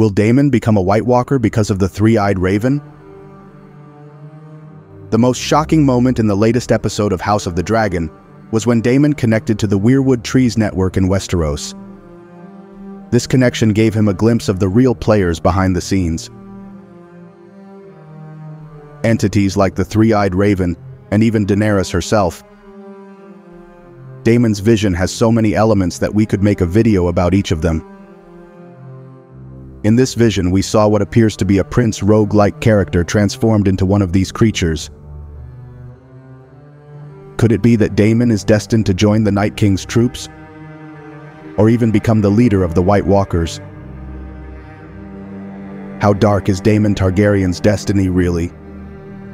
Will Daemon become a White Walker because of the three-eyed raven? The most shocking moment in the latest episode of House of the Dragon was when Daemon connected to the Weirwood Trees network in Westeros. This connection gave him a glimpse of the real players behind the scenes. Entities like the Three-Eyed Raven and even Daenerys herself. Daemon's vision has so many elements that we could make a video about each of them. In this vision, we saw what appears to be a prince rogue-like character transformed into one of these creatures. Could it be that Daemon is destined to join the Night King's troops? Or even become the leader of the White Walkers? How dark is Daemon Targaryen's destiny really?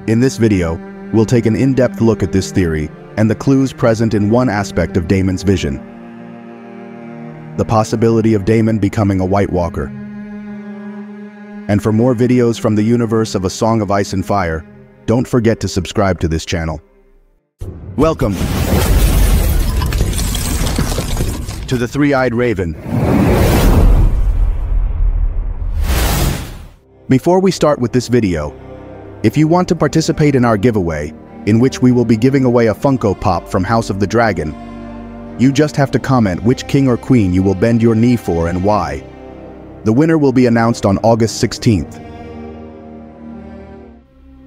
In this video, we'll take an in-depth look at this theory and the clues present in one aspect of Daemon's vision. The possibility of Daemon becoming a White Walker. And for more videos from the universe of A Song of Ice and Fire, don't forget to subscribe to this channel. Welcome to the Three-Eyed Raven. Before we start with this video, if you want to participate in our giveaway, in which we will be giving away a Funko Pop from House of the Dragon, you just have to comment which king or queen you will bend your knee for and why. The winner will be announced on August 16th.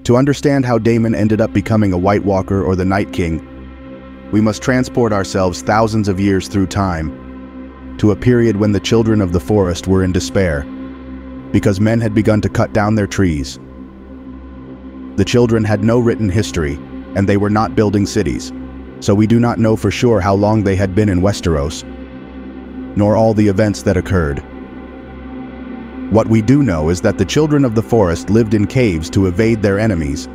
To understand how Daemon ended up becoming a White Walker or the Night King, we must transport ourselves thousands of years through time to a period when the children of the forest were in despair because men had begun to cut down their trees. The children had no written history and they were not building cities, so we do not know for sure how long they had been in Westeros, nor all the events that occurred. What we do know is that the children of the forest lived in caves to evade their enemies,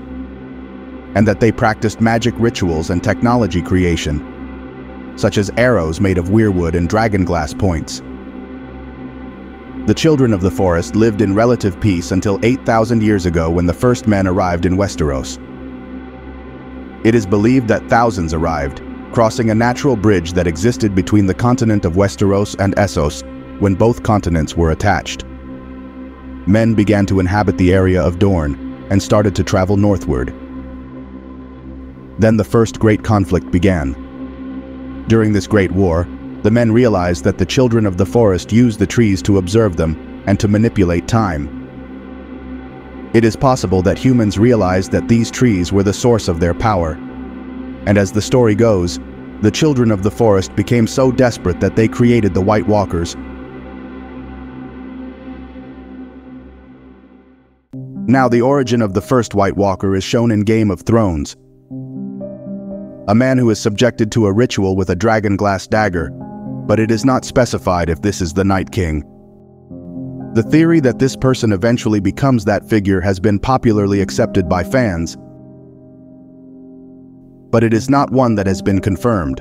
and that they practiced magic rituals and technology creation, such as arrows made of weirwood and dragonglass points. The children of the forest lived in relative peace until 8,000 years ago when the first men arrived in Westeros. It is believed that thousands arrived, crossing a natural bridge that existed between the continent of Westeros and Essos when both continents were attached men began to inhabit the area of Dorne and started to travel northward. Then the first great conflict began. During this great war, the men realized that the children of the forest used the trees to observe them and to manipulate time. It is possible that humans realized that these trees were the source of their power. And as the story goes, the children of the forest became so desperate that they created the White Walkers Now the origin of the first White Walker is shown in Game of Thrones. A man who is subjected to a ritual with a dragon glass dagger, but it is not specified if this is the Night King. The theory that this person eventually becomes that figure has been popularly accepted by fans, but it is not one that has been confirmed.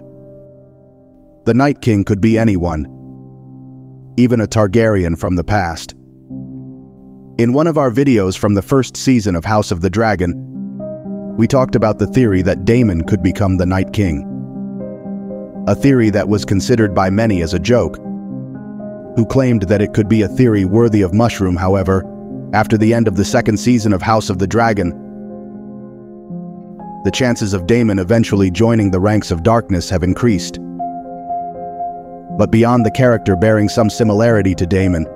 The Night King could be anyone, even a Targaryen from the past. In one of our videos from the first season of House of the Dragon, we talked about the theory that Daemon could become the Night King. A theory that was considered by many as a joke, who claimed that it could be a theory worthy of Mushroom, however, after the end of the second season of House of the Dragon, the chances of Daemon eventually joining the ranks of darkness have increased. But beyond the character bearing some similarity to Daemon,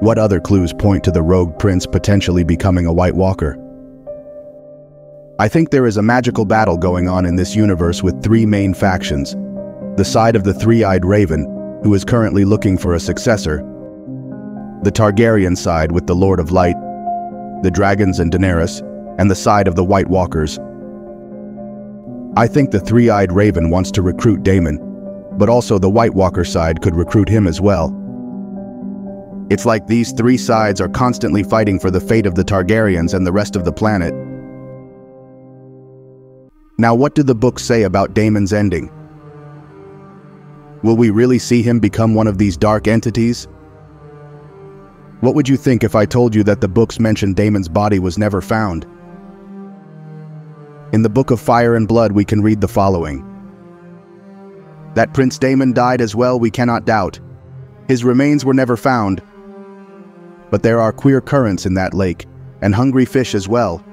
what other clues point to the rogue prince potentially becoming a White Walker? I think there is a magical battle going on in this universe with three main factions. The side of the Three-Eyed Raven, who is currently looking for a successor. The Targaryen side with the Lord of Light, the dragons and Daenerys, and the side of the White Walkers. I think the Three-Eyed Raven wants to recruit Daemon, but also the White Walker side could recruit him as well. It's like these three sides are constantly fighting for the fate of the Targaryens and the rest of the planet. Now what do the books say about Daemon's ending? Will we really see him become one of these dark entities? What would you think if I told you that the books mentioned Daemon's body was never found? In the Book of Fire and Blood we can read the following. That Prince Daemon died as well we cannot doubt. His remains were never found, But there are queer currents in that lake, and hungry fish as well.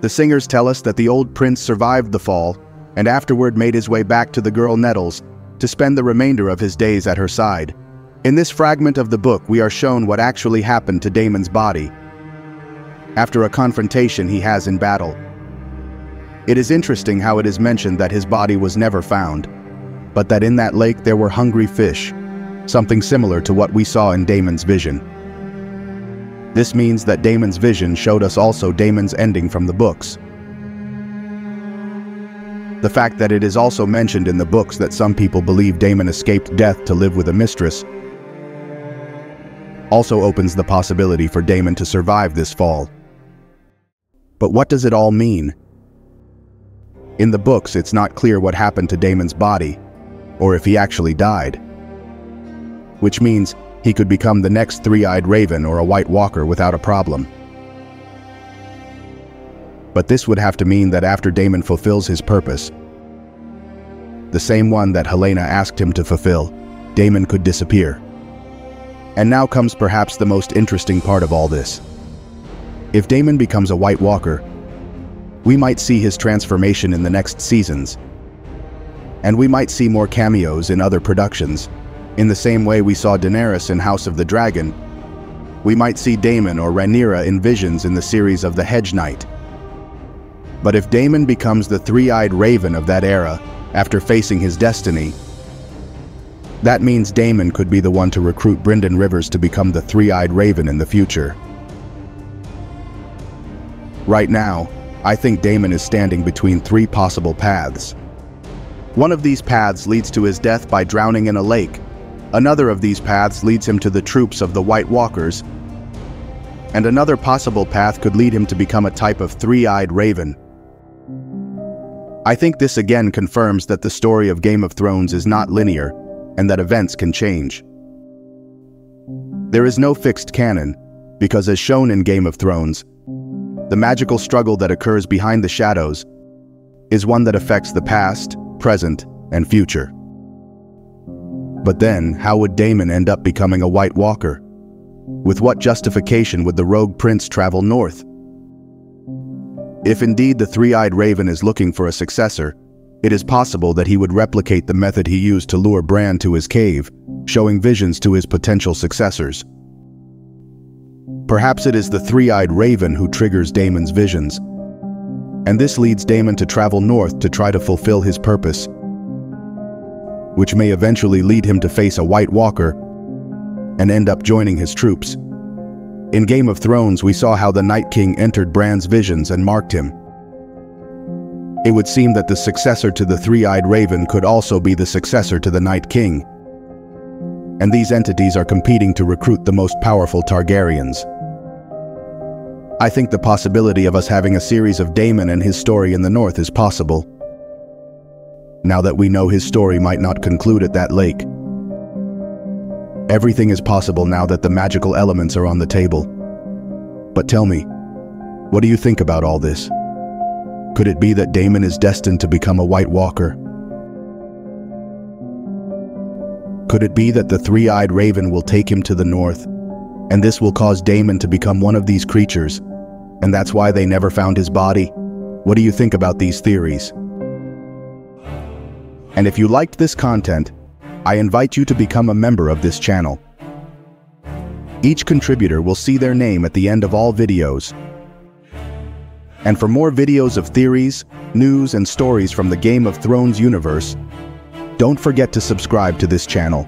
The singers tell us that the old prince survived the fall and afterward made his way back to the girl Nettles to spend the remainder of his days at her side. In this fragment of the book, we are shown what actually happened to Daemon's body after a confrontation he has in battle. It is interesting how it is mentioned that his body was never found, but that in that lake there were hungry fish, something similar to what we saw in Daemon's vision. This means that Daemon's vision showed us also Daemon's ending from the books. The fact that it is also mentioned in the books that some people believe Daemon escaped death to live with a mistress also opens the possibility for Daemon to survive this fall. But what does it all mean? In the books, it's not clear what happened to Daemon's body, or if he actually died. Which means he could become the next three-eyed raven or a white walker without a problem. But this would have to mean that after Daemon fulfills his purpose, the same one that Helaena asked him to fulfill, Daemon could disappear. And now comes perhaps the most interesting part of all this. If Daemon becomes a White Walker, we might see his transformation in the next seasons. And we might see more cameos in other productions. In the same way we saw Daenerys in House of the Dragon, we might see Daemon or Rhaenyra in visions in the series of The Hedge Knight. But if Daemon becomes the three-eyed raven of that era after facing his destiny, that means Daemon could be the one to recruit Brynden Rivers to become the three-eyed raven in the future. Right now, I think Daemon is standing between three possible paths. One of these paths leads to his death by drowning in a lake. Another of these paths leads him to the troops of the White Walkers. And another possible path could lead him to become a type of three-eyed raven. I think this again confirms that the story of Game of Thrones is not linear and that events can change. There is no fixed canon, because as shown in Game of Thrones, the magical struggle that occurs behind the shadows is one that affects the past, present, and future. But then, how would Daemon end up becoming a White Walker? With what justification would the rogue prince travel north? If indeed the three-eyed raven is looking for a successor, it is possible that he would replicate the method he used to lure Bran to his cave, showing visions to his potential successors. Perhaps it is the three-eyed raven who triggers Daemon's visions. And this leads Daemon to travel north to try to fulfill his purpose, which may eventually lead him to face a White Walker and end up joining his troops. In Game of Thrones, we saw how the Night King entered Bran's visions and marked him. It would seem that the successor to the Three-Eyed Raven could also be the successor to the Night King. And these entities are competing to recruit the most powerful Targaryens. I think the possibility of us having a series of Daemon and his story in the north is possible. Now that we know his story might not conclude at that lake. Everything is possible now that the magical elements are on the table. But tell me, what do you think about all this? Could it be that Daemon is destined to become a White Walker? Could it be that the three-eyed raven will take him to the north and this will cause Daemon to become one of these creatures, and that's why they never found his body. What do you think about these theories? And if you liked this content, I invite you to become a member of this channel. Each contributor will see their name at the end of all videos. And for more videos of theories, news, and stories from the Game of Thrones universe, don't forget to subscribe to this channel.